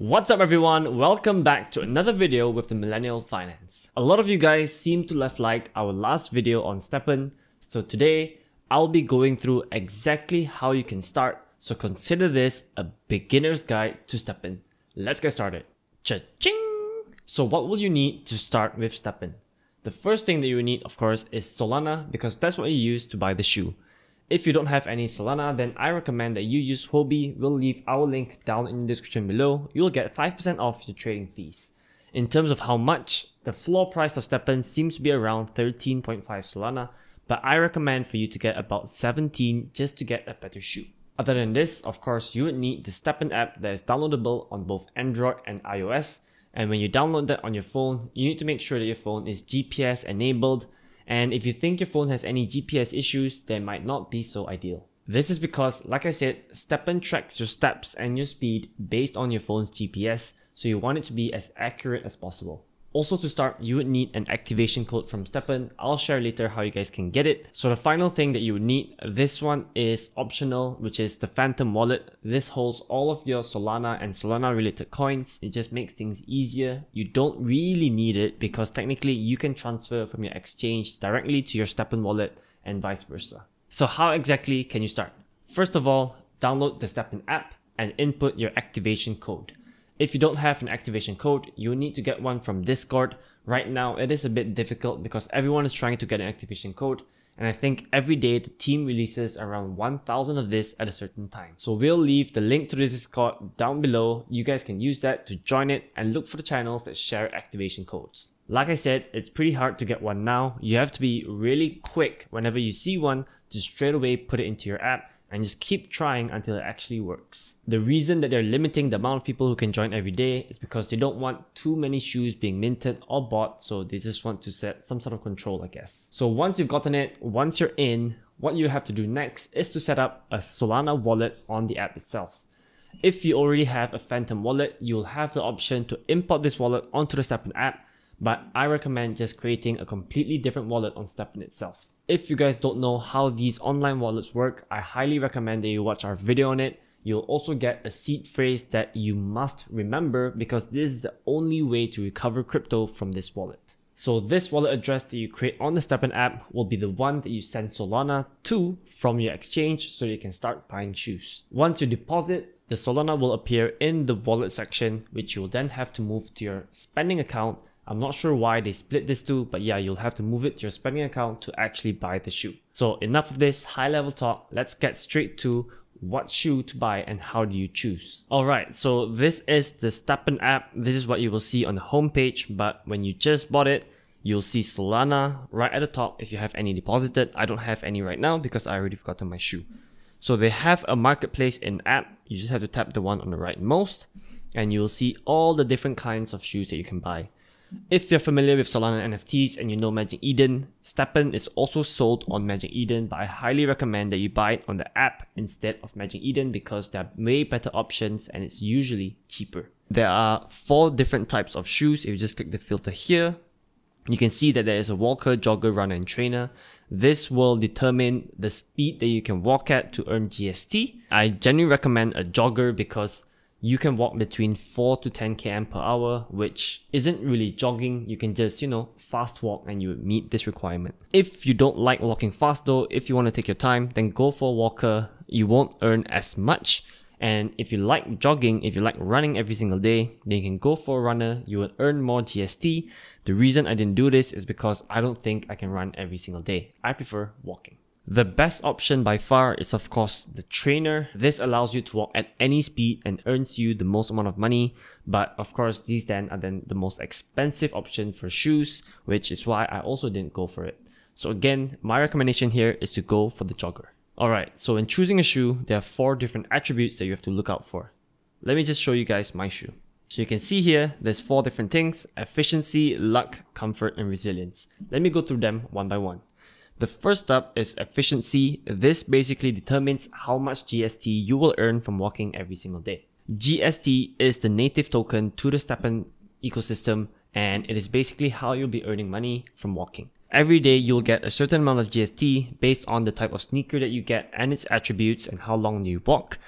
What's up everyone, welcome back to another video with the Millennial Finance. A lot of you guys seem to have liked our last video on STEPN, so today I'll be going through exactly how you can start, so consider this a beginner's guide to STEPN. Let's get started. Cha-ching! So what will you need to start with STEPN? The first thing that you need of course is Solana because that's what you use to buy the shoe. If you don't have any Solana, then I recommend that you use Huobi. We'll leave our link down in the description below. You'll get 5% off your trading fees. In terms of how much, the floor price of STEPN seems to be around 13.5 Solana, but I recommend for you to get about 17 just to get a better shoe. Other than this, of course, you would need the STEPN app that is downloadable on both Android and iOS. And when you download that on your phone, you need to make sure that your phone is GPS enabled and if you think your phone has any GPS issues, they might not be so ideal. This is because, like I said, STEPN tracks your steps and your speed based on your phone's GPS, so you want it to be as accurate as possible. Also to start, you would need an activation code from STEPN. I'll share later how you guys can get it. So the final thing that you would need, this one is optional, which is the Phantom wallet. This holds all of your Solana and Solana related coins. It just makes things easier. You don't really need it because technically you can transfer from your exchange directly to your STEPN wallet and vice versa. So how exactly can you start? First of all, download the STEPN app and input your activation code. If you don't have an activation code, you need to get one from Discord. Right now, it is a bit difficult because everyone is trying to get an activation code. And I think every day the team releases around 1000 of this at a certain time. So we'll leave the link to the Discord down below. You guys can use that to join it and look for the channels that share activation codes. Like I said, it's pretty hard to get one now. You have to be really quick whenever you see one to straight away put it into your app and just keep trying until it actually works. The reason that they're limiting the amount of people who can join every day is because they don't want too many shoes being minted or bought, so they just want to set some sort of control, I guess. So once you've gotten it, once you're in, what you have to do next is to set up a Solana wallet on the app itself. If you already have a Phantom wallet, you'll have the option to import this wallet onto the STEPN app, but I recommend just creating a completely different wallet on STEPN itself. If you guys don't know how these online wallets work, I highly recommend that you watch our video on it. You'll also get a seed phrase that you must remember because this is the only way to recover crypto from this wallet. So this wallet address that you create on the STEPN app will be the one that you send Solana to from your exchange so you can start buying shoes. Once you deposit, the Solana will appear in the wallet section, which you'll then have to move to your spending account I'm not sure why they split this two, but yeah, you'll have to move it to your spending account to actually buy the shoe. So enough of this high level talk. Let's get straight to what shoe to buy and how do you choose. Alright, so this is the STEPN app. This is what you will see on the homepage, but when you just bought it, you'll see Solana right at the top if you have any deposited. I don't have any right now because I already forgotten my shoe. So they have a marketplace in app. You just have to tap the one on the right most and you'll see all the different kinds of shoes that you can buy. If you're familiar with Solana NFTs and you know Magic Eden, STEPN is also sold on Magic Eden, but I highly recommend that you buy it on the app instead of Magic Eden because there are way better options and it's usually cheaper. There are four different types of shoes. If you just click the filter here, you can see that there is a walker, jogger, runner, and trainer. This will determine the speed that you can walk at to earn GST. I generally recommend a jogger because you can walk between 4 to 10 km per hour, which isn't really jogging. You can just, you know, fast walk and you meet this requirement. If you don't like walking fast though, if you want to take your time, then go for a walker. You won't earn as much. And if you like jogging, if you like running every single day, then you can go for a runner. You will earn more GST. The reason I didn't do this is because I don't think I can run every single day. I prefer walking. The best option by far is of course the trainer. This allows you to walk at any speed and earns you the most amount of money. But of course, these then are then the most expensive option for shoes, which is why I also didn't go for it. So again, my recommendation here is to go for the jogger. Alright, so in choosing a shoe, there are four different attributes that you have to look out for. Let me just show you guys my shoe. So you can see here, there's four different things, efficiency, luck, comfort, and resilience. Let me go through them one by one. The first up is efficiency. This basically determines how much GST you will earn from walking every single day. GST is the native token to the STEPN ecosystem and it is basically how you'll be earning money from walking. Every day you'll get a certain amount of GST based on the type of sneaker that you get and its attributes and how long you walk.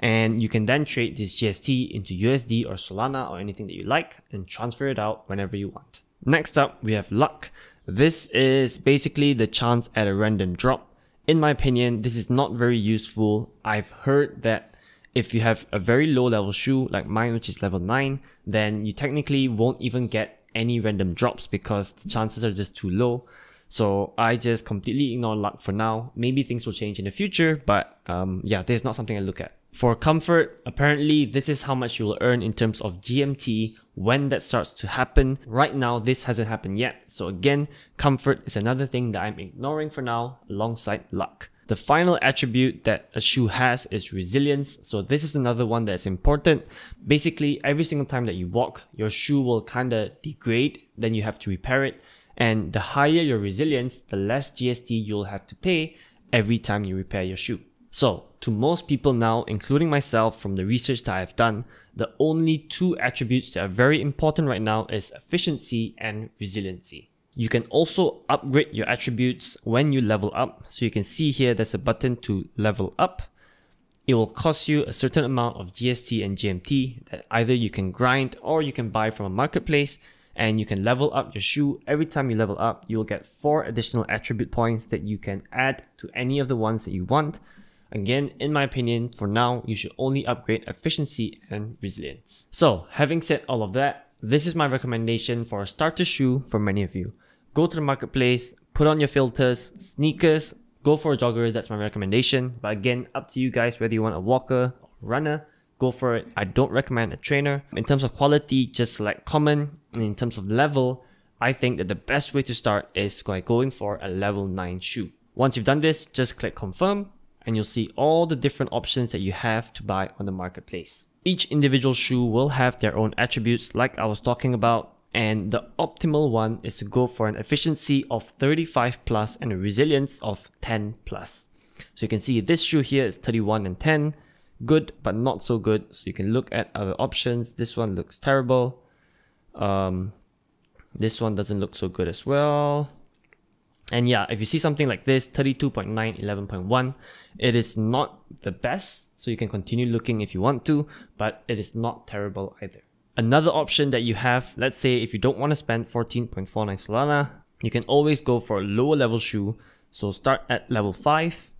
And you can then trade this GST into USD or Solana or anything that you like and transfer it out whenever you want. Next up, we have luck. This is basically the chance at a random drop. In my opinion, this is not very useful. I've heard that if you have a very low level shoe like mine, which is level 9, then you technically won't even get any random drops because the chances are just too low. So I just completely ignore luck for now. Maybe things will change in the future, but um, yeah, this is not something I look at. For comfort, apparently this is how much you will earn in terms of GMT when that starts to happen. Right now, this hasn't happened yet. So again, comfort is another thing that I'm ignoring for now alongside luck. The final attribute that a shoe has is resilience. So this is another one that's important. Basically, every single time that you walk, your shoe will kind of degrade, then you have to repair it. And the higher your resilience, the less GST you'll have to pay every time you repair your shoe. So, to most people now, including myself from the research that I've done, the only two attributes that are very important right now is efficiency and resiliency. You can also upgrade your attributes when you level up. So you can see here there's a button to level up. It will cost you a certain amount of GST and GMT that either you can grind or you can buy from a marketplace and you can level up your shoe. Every time you level up, you'll get four additional attribute points that you can add to any of the ones that you want. Again, in my opinion, for now, you should only upgrade efficiency and resilience. So, having said all of that, this is my recommendation for a starter shoe for many of you. Go to the marketplace, put on your filters, sneakers, go for a jogger, that's my recommendation. But again, up to you guys whether you want a walker or runner go for it. I don't recommend a trainer. In terms of quality, just select common. And in terms of level, I think that the best way to start is by going for a level 9 shoe. Once you've done this, just click confirm and you'll see all the different options that you have to buy on the marketplace. Each individual shoe will have their own attributes like I was talking about and the optimal one is to go for an efficiency of 35 plus and a resilience of 10 plus. So you can see this shoe here is 31 and 10, good but not so good. So you can look at other options. This one looks terrible. Um, this one doesn't look so good as well and yeah if you see something like this 32.9 11.1 it is not the best so you can continue looking if you want to but it is not terrible either. Another option that you have let's say if you don't want to spend 14.49 solana you can always go for a lower level shoe. So start at level 5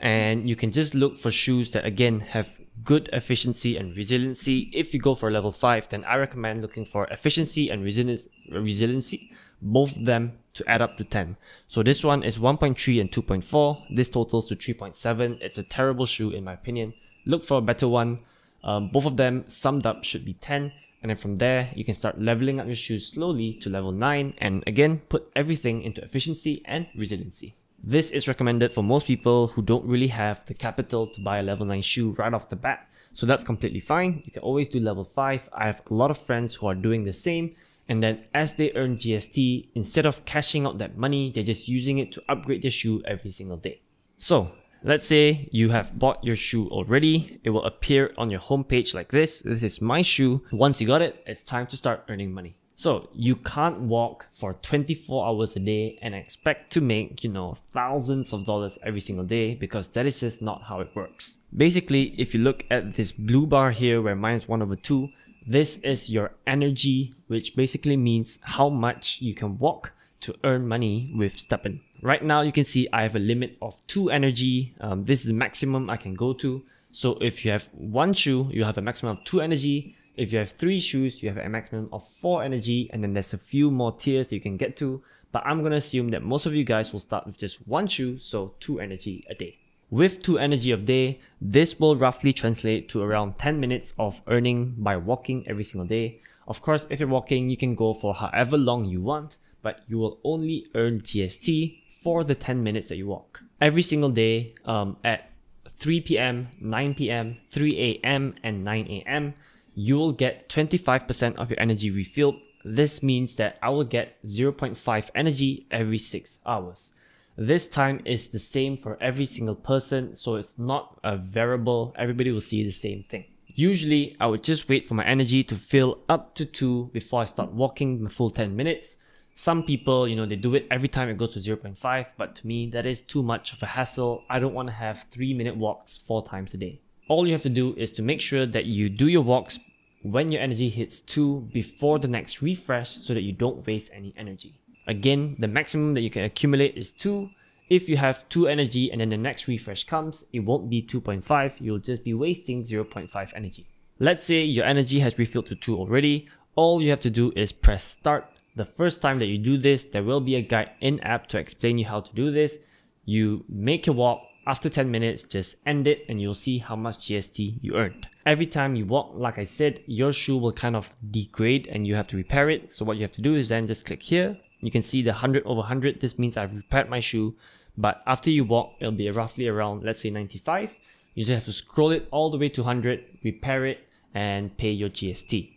and you can just look for shoes that again have good efficiency and resiliency. If you go for level 5, then I recommend looking for efficiency and resiliency, both of them to add up to 10. So this one is 1.3 and 2.4. This totals to 3.7. It's a terrible shoe in my opinion. Look for a better one. Um, both of them summed up should be 10. And then from there, you can start leveling up your shoes slowly to level 9 and again, put everything into efficiency and resiliency. This is recommended for most people who don't really have the capital to buy a level 9 shoe right off the bat. So that's completely fine. You can always do level 5. I have a lot of friends who are doing the same. And then as they earn GST, instead of cashing out that money, they're just using it to upgrade their shoe every single day. So let's say you have bought your shoe already. It will appear on your homepage like this. This is my shoe. Once you got it, it's time to start earning money. So you can't walk for 24 hours a day and expect to make, you know, thousands of dollars every single day because that is just not how it works. Basically, if you look at this blue bar here where minus 1 over 2, this is your energy, which basically means how much you can walk to earn money with STEPN. Right now, you can see I have a limit of 2 energy. Um, this is the maximum I can go to. So if you have one shoe, you have a maximum of 2 energy. If you have three shoes, you have a maximum of four energy, and then there's a few more tiers you can get to. But I'm gonna assume that most of you guys will start with just one shoe, so two energy a day. With 2 energy of day, this will roughly translate to around 10 minutes of earning by walking every single day. Of course, if you're walking, you can go for however long you want, but you will only earn GST for the 10 minutes that you walk. Every single day um, at 3 p.m., 9 p.m., 3 a.m., and 9 a.m., you will get 25% of your energy refilled. This means that I will get 0.5 energy every 6 hours. This time is the same for every single person, so it's not a variable, everybody will see the same thing. Usually, I would just wait for my energy to fill up to 2 before I start walking the full 10 minutes. Some people, you know, they do it every time it goes to 0.5, but to me, that is too much of a hassle. I don't want to have 3 minute walks 4 times a day. all you have to do is to make sure that you do your walks when your energy hits 2 before the next refresh so that you don't waste any energy. Again, the maximum that you can accumulate is 2. If you have 2 energy and then the next refresh comes, it won't be 2.5, you'll just be wasting 0.5 energy. Let's say your energy has refilled to 2 already, all you have to do is press start. The first time that you do this, there will be a guide in-app to explain you how to do this. You make your walk, after 10 minutes, just end it and you'll see how much GST you earned. Every time you walk, like I said, your shoe will kind of degrade and you have to repair it. So what you have to do is then just click here. You can see the 100 over 100. This means I've repaired my shoe. But after you walk, it'll be roughly around, let's say 95. You just have to scroll it all the way to 100, repair it, and pay your GST.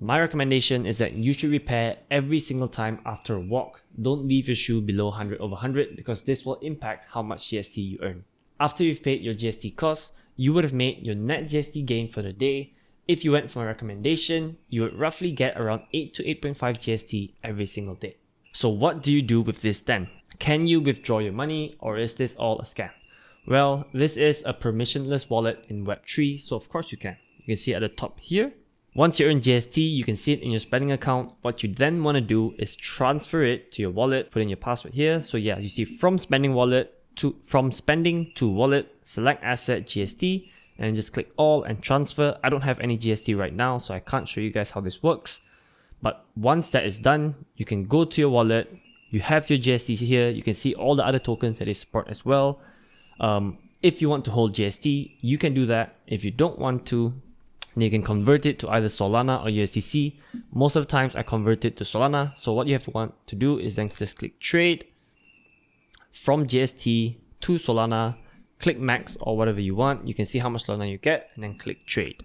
My recommendation is that you should repair every single time after a walk. Don't leave your shoe below 100 over 100 because this will impact how much GST you earn. After you've paid your GST costs, you would have made your net GST gain for the day. If you went for a recommendation, you would roughly get around 8 to 8.5 GST every single day. So what do you do with this then? Can you withdraw your money or is this all a scam? Well, this is a permissionless wallet in Web3, so of course you can. You can see at the top here. Once you earn GST, you can see it in your spending account. What you then want to do is transfer it to your wallet, put in your password here. So yeah, you see from spending wallet, to from spending to wallet, select asset GST and just click all and transfer. I don't have any GST right now, so I can't show you guys how this works. But once that is done, you can go to your wallet. You have your GST here. You can see all the other tokens that they support as well. Um, if you want to hold GST, you can do that. If you don't want to, you can convert it to either Solana or USDC. Most of the times I convert it to Solana. So what you have to want to do is then just click trade from GST to Solana, click max or whatever you want. You can see how much Solana you get and then click trade.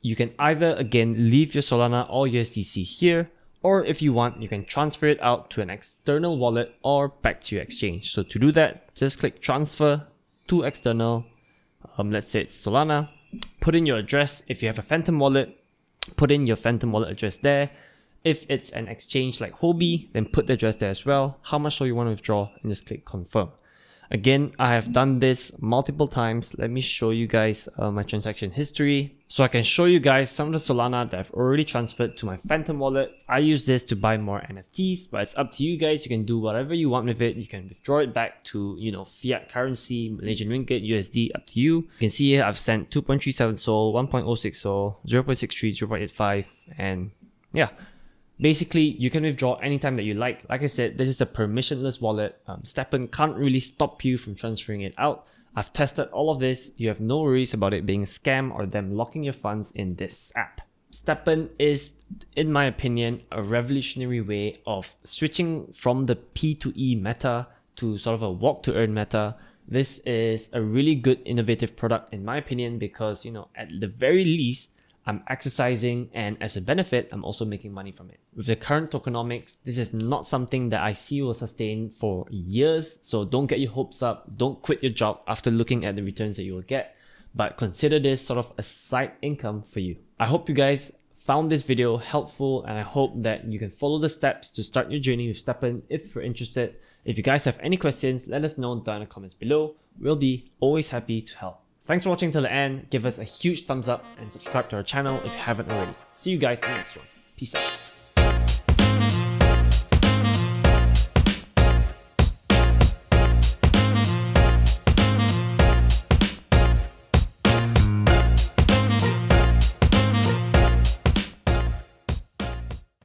You can either again leave your Solana or USDC here, or if you want, you can transfer it out to an external wallet or back to your exchange. So to do that, just click transfer to external. Um, let's say it's Solana. Put in your address. If you have a Phantom wallet, put in your Phantom wallet address there. If it's an exchange like Huobi, then put the address there as well. How much do you want to withdraw and just click confirm. Again, I have done this multiple times. Let me show you guys uh, my transaction history. So I can show you guys some of the Solana that I've already transferred to my Phantom wallet. I use this to buy more NFTs, but it's up to you guys. You can do whatever you want with it. You can withdraw it back to, you know, fiat currency, Malaysian ringgit, USD, up to you. You can see here I've sent 2.37 SOL, 1.06 SOL, 0.63, 0.85, and yeah, Basically, you can withdraw anytime that you like. Like I said, this is a permissionless wallet. Um, STEPN can't really stop you from transferring it out. I've tested all of this. You have no worries about it being a scam or them locking your funds in this app. STEPN is, in my opinion, a revolutionary way of switching from the P2E meta to sort of a walk to earn meta. This is a really good innovative product in my opinion because, you know, at the very least, I'm exercising and as a benefit, I'm also making money from it. With the current tokenomics, this is not something that I see will sustain for years. So don't get your hopes up. Don't quit your job after looking at the returns that you will get, but consider this sort of a side income for you. I hope you guys found this video helpful and I hope that you can follow the steps to start your journey with STEPN if you're interested. If you guys have any questions, let us know down in the comments below. We'll be always happy to help. Thanks for watching till the end, give us a huge thumbs up and subscribe to our channel if you haven't already. See you guys in the next one. Peace out.